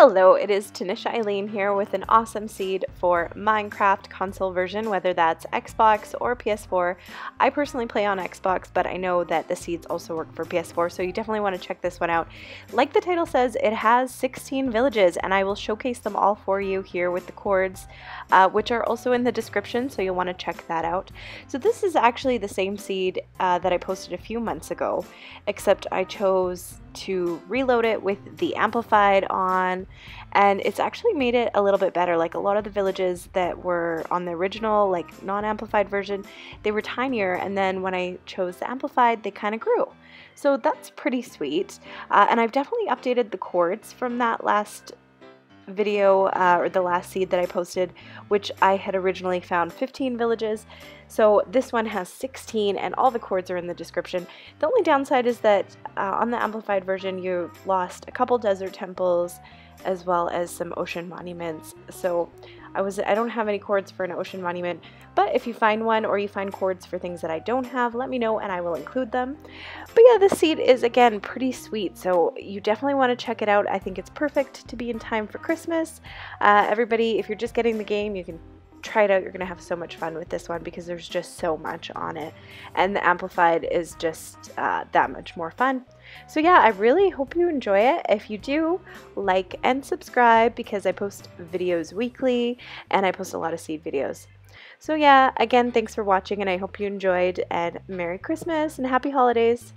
Hello, it is Tanisha Eileen here with an awesome seed for Minecraft console version, whether that's Xbox or PS4. I personally play on Xbox, but I know that the seeds also work for PS4, so you definitely want to check this one out. Like the title says, it has 16 villages, and I will showcase them all for you here with the coords, uh, which are also in the description, so you'll want to check that out. So this is actually the same seed uh, that I posted a few months ago, except I chose to reload it with the amplified on and it's actually made it a little bit better. Like a lot of the villages that were on the original like non-amplified version they were tinier and then when I chose the amplified they kind of grew. So that's pretty sweet. Uh, and I've definitely updated the coords from that last video uh, or the last seed that I posted, which I had originally found 15 villages. So this one has 16 and all the coords are in the description. The only downside is that uh, on the amplified version you've lost a couple desert temples as well as some ocean monuments. So I was I don't have any coords for an ocean monument, but if you find one or you find coords for things that I don't have, let me know and I will include them. But yeah, this seed is again pretty sweet, so you definitely want to check it out. I think it's perfect to be in time for Christmas. Uh, everybody, if you're just getting the game, you can try it out. You're going to have so much fun with this one because there's just so much on it. And the Amplified is just uh, that much more fun. So yeah, I really hope you enjoy it. If you do, like and subscribe because I post videos weekly and I post a lot of seed videos. So yeah, again, thanks for watching and I hope you enjoyed and Merry Christmas and Happy Holidays.